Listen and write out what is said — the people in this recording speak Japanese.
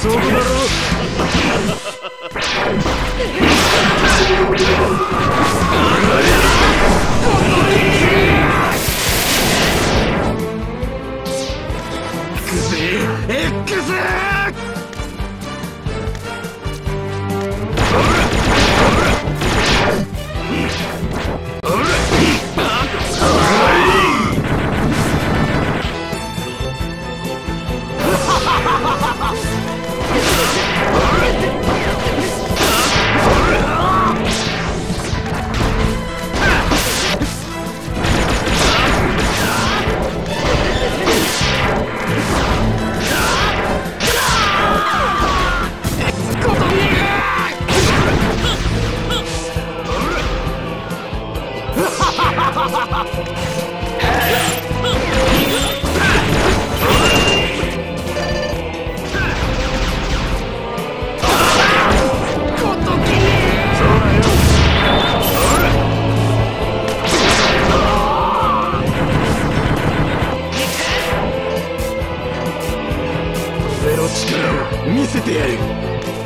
そこだろ行くぜ X! 力を見せてやる。